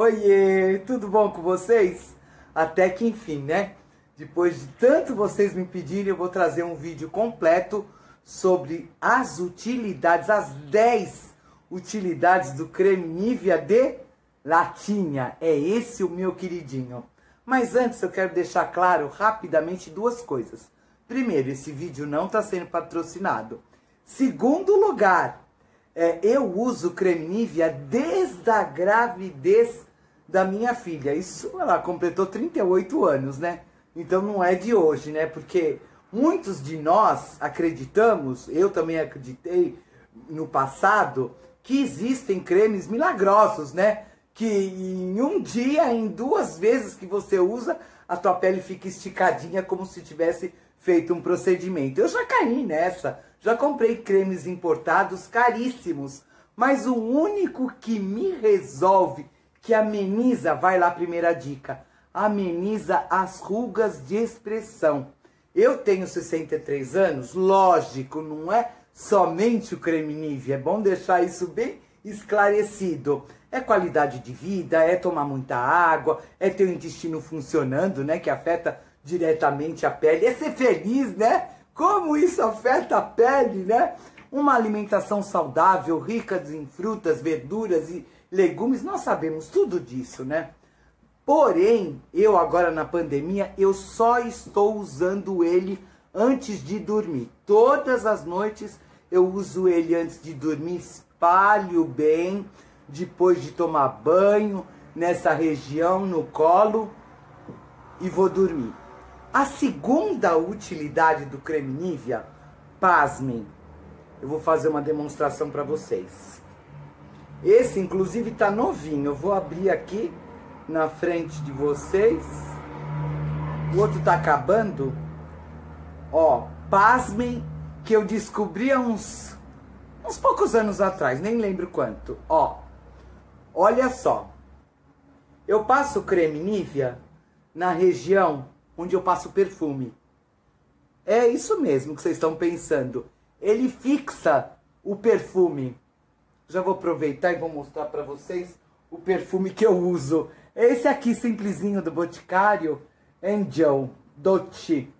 Oiê, tudo bom com vocês? Até que enfim, né? Depois de tanto vocês me pedirem, eu vou trazer um vídeo completo sobre as utilidades, as 10 utilidades do creme Nivea de latinha. É esse o meu queridinho. Mas antes eu quero deixar claro rapidamente duas coisas. Primeiro, esse vídeo não está sendo patrocinado. Segundo lugar, é, eu uso creme Nivea desde a gravidez da minha filha. Isso ela completou 38 anos, né? Então não é de hoje, né? Porque muitos de nós acreditamos, eu também acreditei no passado, que existem cremes milagrosos, né? Que em um dia, em duas vezes que você usa, a tua pele fica esticadinha como se tivesse feito um procedimento. Eu já caí nessa, já comprei cremes importados caríssimos, mas o único que me resolve que ameniza, vai lá, primeira dica, ameniza as rugas de expressão. Eu tenho 63 anos, lógico, não é somente o creme Nivea, é bom deixar isso bem esclarecido. É qualidade de vida, é tomar muita água, é ter o intestino funcionando, né, que afeta diretamente a pele, é ser feliz, né? Como isso afeta a pele, né? Uma alimentação saudável, rica em frutas, verduras e legumes, nós sabemos tudo disso, né? Porém, eu agora na pandemia, eu só estou usando ele antes de dormir. Todas as noites eu uso ele antes de dormir, espalho bem, depois de tomar banho, nessa região, no colo, e vou dormir. A segunda utilidade do creme Nivea, pasmem, eu vou fazer uma demonstração para vocês. Esse, inclusive, tá novinho. Eu vou abrir aqui na frente de vocês. O outro tá acabando. Ó, pasmem que eu descobri há uns, uns poucos anos atrás, nem lembro quanto. Ó, olha só. Eu passo creme Nivea na região onde eu passo perfume. É isso mesmo que vocês estão pensando. Ele fixa o perfume já vou aproveitar e vou mostrar para vocês o perfume que eu uso. Esse aqui, simplesinho do Boticário, Angel Dolce.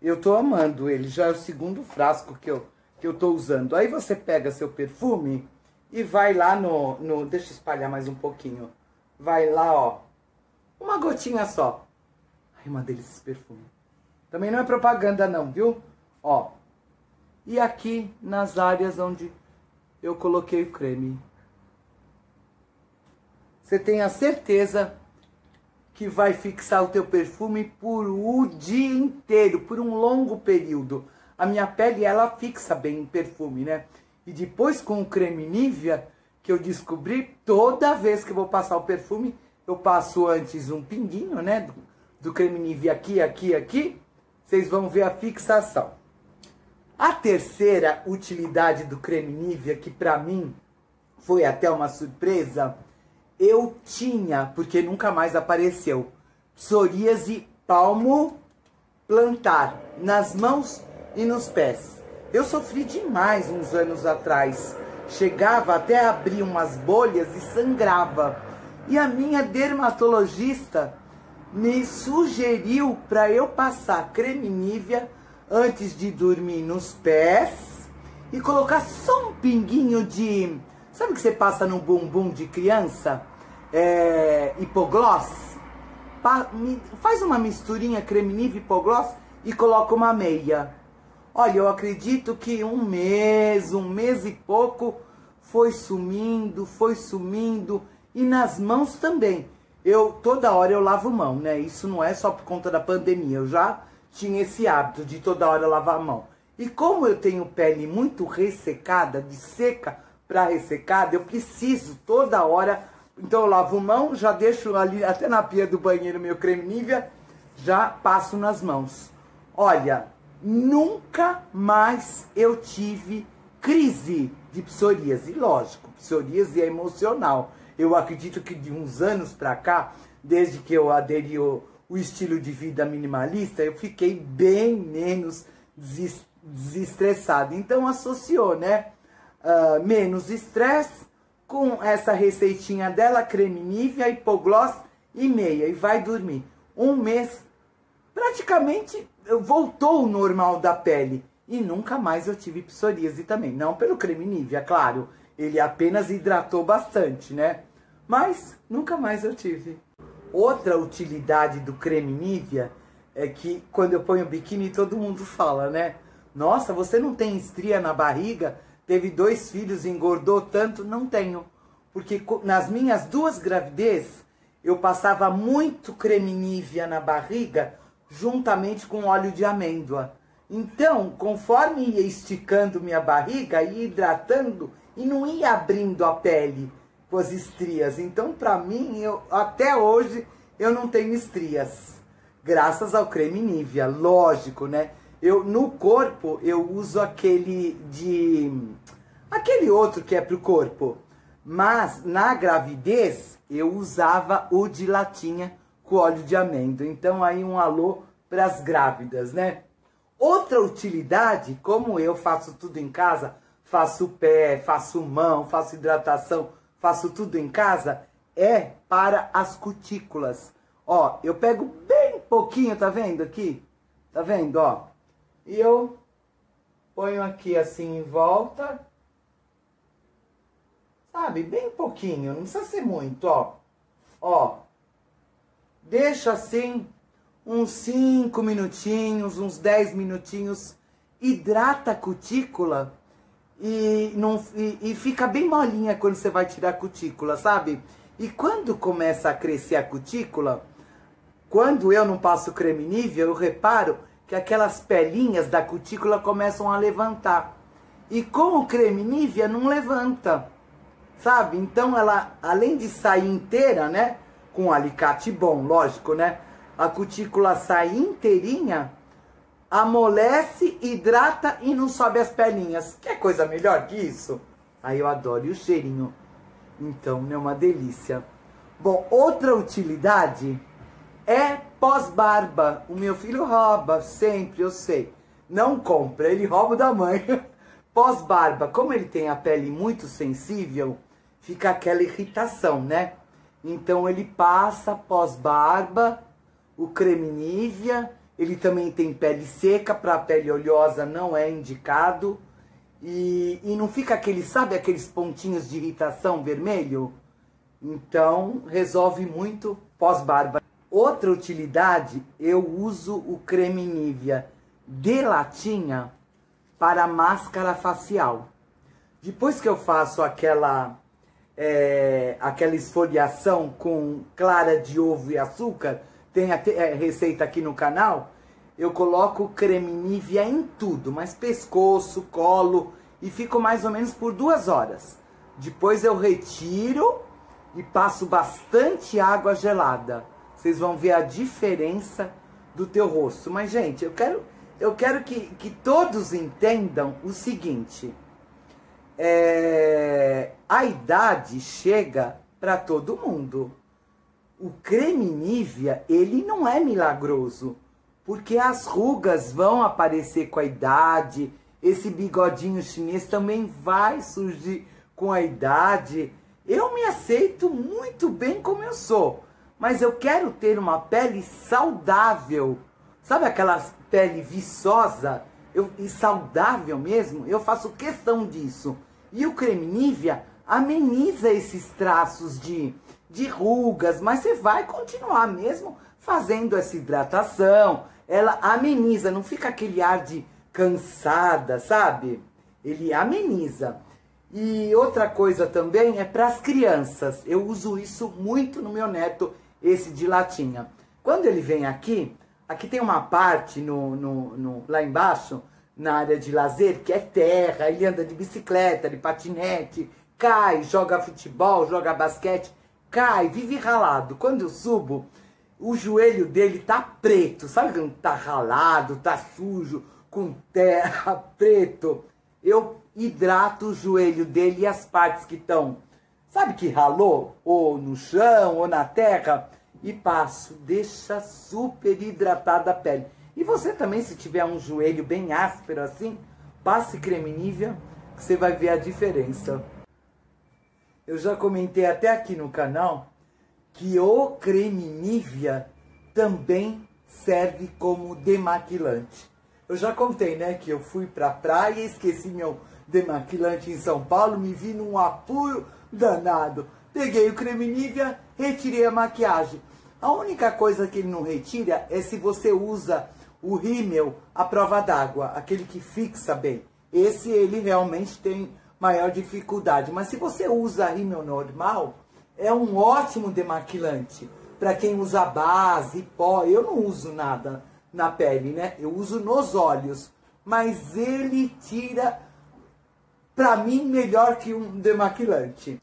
Eu tô amando ele, já é o segundo frasco que eu, que eu tô usando. Aí você pega seu perfume e vai lá no, no... Deixa eu espalhar mais um pouquinho. Vai lá, ó. Uma gotinha só. Ai, uma delícia esse perfume. Também não é propaganda não, viu? Ó. E aqui nas áreas onde eu coloquei o creme. Você tem a certeza que vai fixar o teu perfume por o dia inteiro, por um longo período. A minha pele, ela fixa bem o perfume, né? E depois com o creme Nivea, que eu descobri, toda vez que eu vou passar o perfume, eu passo antes um pinguinho, né? Do, do creme Nivea aqui, aqui, aqui. Vocês vão ver a fixação. A terceira utilidade do creme Nivea, que para mim foi até uma surpresa, eu tinha, porque nunca mais apareceu, psoríase palmo plantar, nas mãos e nos pés. Eu sofri demais uns anos atrás. Chegava até a abrir umas bolhas e sangrava. E a minha dermatologista me sugeriu para eu passar creme Nivea antes de dormir nos pés e colocar só um pinguinho de. Sabe o que você passa no bumbum de criança? É, hipogloss? Pa, faz uma misturinha creme nive hipogloss e coloca uma meia. Olha, eu acredito que um mês, um mês e pouco foi sumindo, foi sumindo e nas mãos também. Eu toda hora eu lavo mão, né? Isso não é só por conta da pandemia. Eu já tinha esse hábito de toda hora lavar a mão. E como eu tenho pele muito ressecada, de seca para ressecada, eu preciso toda hora. Então eu lavo mão, já deixo ali até na pia do banheiro meu creme Nivea, já passo nas mãos. Olha, nunca mais eu tive crise de psoríase. Lógico, psoríase é emocional. Eu acredito que de uns anos para cá, desde que eu aderi o estilo de vida minimalista, eu fiquei bem menos desestressado. Então associou, né? Uh, menos estresse com essa receitinha dela, creme Nivea, hipogloss e meia. E vai dormir. Um mês, praticamente voltou o normal da pele. E nunca mais eu tive psoríase também. Não pelo creme Nivea, claro. Ele apenas hidratou bastante, né? Mas nunca mais eu tive. Outra utilidade do creme Nivea é que quando eu ponho biquíni todo mundo fala, né? Nossa, você não tem estria na barriga? Teve dois filhos, engordou tanto? Não tenho. Porque nas minhas duas gravidez, eu passava muito creme Nivea na barriga, juntamente com óleo de amêndoa. Então, conforme ia esticando minha barriga, ia hidratando e não ia abrindo a pele com as estrias. Então, para mim, eu, até hoje, eu não tenho estrias. Graças ao creme Nivea, lógico, né? Eu, no corpo, eu uso aquele de... Aquele outro que é pro corpo. Mas, na gravidez, eu usava o de latinha com óleo de amêndoa. Então, aí um alô para as grávidas, né? Outra utilidade, como eu faço tudo em casa, faço pé, faço mão, faço hidratação, faço tudo em casa, é para as cutículas. Ó, eu pego bem pouquinho, tá vendo aqui? Tá vendo, ó? E eu ponho aqui assim em volta. Sabe, bem pouquinho, não precisa ser muito, ó. Ó. Deixa assim uns 5 minutinhos, uns 10 minutinhos, hidrata a cutícula e, não, e, e, fica bem molinha quando você vai tirar a cutícula, sabe? E quando começa a crescer a cutícula, quando eu não passo creme nível, eu reparo que aquelas pelinhas da cutícula começam a levantar. E com o creme Nivea não levanta, sabe? Então ela, além de sair inteira, né? Com um alicate bom, lógico, né? a cutícula sai inteirinha, amolece, hidrata e não sobe as pelinhas. Quer coisa melhor que isso? Aí eu adoro e o cheirinho. Então, é uma delícia. Bom, outra utilidade é pós-barba. O meu filho rouba sempre, eu sei. Não compra, ele rouba da mãe. Pós-barba, como ele tem a pele muito sensível, fica aquela irritação, né? Então ele passa pós-barba o creme Nivea, ele também tem pele seca, para pele oleosa não é indicado. E, e não fica aquele, sabe aqueles pontinhos de irritação vermelho? Então, resolve muito pós-barba. Outra utilidade, eu uso o creme Nivea de latinha para máscara facial. Depois que eu faço aquela, é, aquela esfoliação com clara de ovo e açúcar, tem a é, receita aqui no canal, eu coloco creme Nivea em tudo, mas pescoço, colo, e fico mais ou menos por duas horas. Depois eu retiro e passo bastante água gelada. Vocês vão ver a diferença do teu rosto. Mas, gente, eu quero, eu quero que, que todos entendam o seguinte. É, a idade chega para todo mundo o creme Nivea, ele não é milagroso, porque as rugas vão aparecer com a idade, esse bigodinho chinês também vai surgir com a idade. Eu me aceito muito bem como eu sou, mas eu quero ter uma pele saudável. Sabe aquela pele viçosa eu, e saudável mesmo? Eu faço questão disso. E o creme Nivea ameniza esses traços de de rugas, mas você vai continuar mesmo fazendo essa hidratação. Ela ameniza, não fica aquele ar de cansada, sabe? Ele ameniza. E outra coisa também é para as crianças. Eu uso isso muito no meu neto, esse de latinha. Quando ele vem aqui, aqui tem uma parte no, no, no, lá embaixo, na área de lazer, que é terra. Ele anda de bicicleta, de patinete, cai, joga futebol, joga basquete cai, vive ralado. Quando eu subo, o joelho dele tá preto. Sabe quando tá ralado, tá sujo, com terra preto? Eu hidrato o joelho dele e as partes que estão, sabe que ralou? Ou no chão, ou na terra. E passo, deixa super hidratada a pele. E você também, se tiver um joelho bem áspero assim, passe creme Nivea, que você vai ver a diferença. Eu já comentei até aqui no canal que o creme Nivea também serve como demaquilante. Eu já contei, né, que eu fui pra praia, esqueci meu demaquilante em São Paulo, me vi num apuro danado. Peguei o creme Nivea, retirei a maquiagem. A única coisa que ele não retira é se você usa o rímel à prova d'água, aquele que fixa bem. Esse ele realmente tem maior dificuldade. Mas se você usa rímel normal, é um ótimo demaquilante. Para quem usa base, pó, eu não uso nada na pele, né? Eu uso nos olhos. Mas ele tira, para mim, melhor que um demaquilante.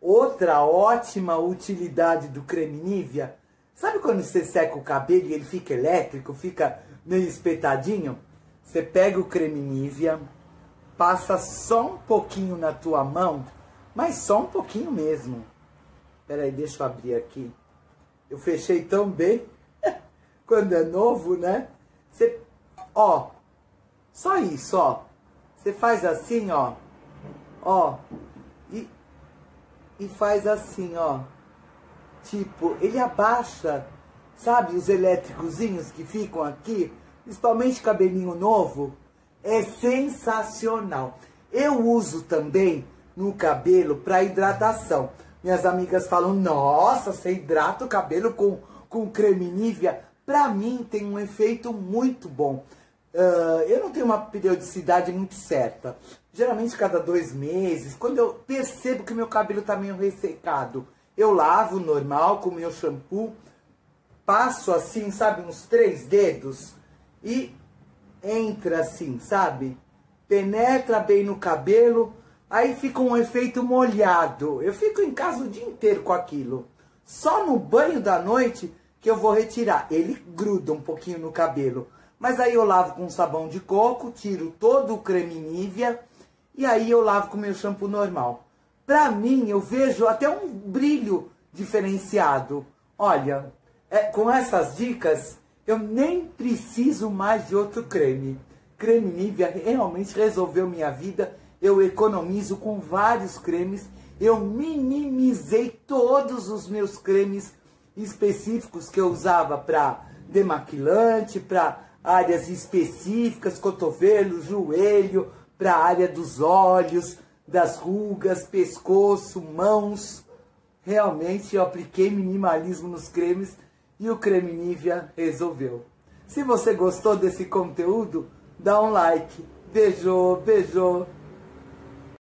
Outra ótima utilidade do creme Nivea, sabe quando você seca o cabelo e ele fica elétrico, fica meio espetadinho? Você pega o creme Nivea, passa só um pouquinho na tua mão, mas só um pouquinho mesmo. Peraí, deixa eu abrir aqui. Eu fechei tão bem, quando é novo, né? Você, ó, só isso, ó. Você faz assim, ó, ó, e, e faz assim, ó. Tipo, ele abaixa, sabe, os elétricozinhos que ficam aqui, principalmente cabelinho novo, é sensacional. Eu uso também no cabelo para hidratação. Minhas amigas falam, nossa, você hidrata o cabelo com, com creme Nivea. Para mim tem um efeito muito bom. Uh, eu não tenho uma periodicidade muito certa. Geralmente cada dois meses, quando eu percebo que meu cabelo está meio ressecado, eu lavo normal com meu shampoo, passo assim, sabe, uns três dedos e entra assim, sabe? Penetra bem no cabelo, aí fica um efeito molhado. Eu fico em casa o dia inteiro com aquilo. Só no banho da noite que eu vou retirar. Ele gruda um pouquinho no cabelo. Mas aí eu lavo com sabão de coco, tiro todo o creme Nivea e aí eu lavo com meu shampoo normal. Pra mim, eu vejo até um brilho diferenciado. Olha, é, com essas dicas, eu nem preciso mais de outro creme. Creme Nivea realmente resolveu minha vida. Eu economizo com vários cremes. Eu minimizei todos os meus cremes específicos que eu usava para demaquilante, para áreas específicas, cotovelo, joelho, para área dos olhos, das rugas, pescoço, mãos. Realmente eu apliquei minimalismo nos cremes e o creme Nivea resolveu. Se você gostou desse conteúdo, dá um like. Beijou, beijou.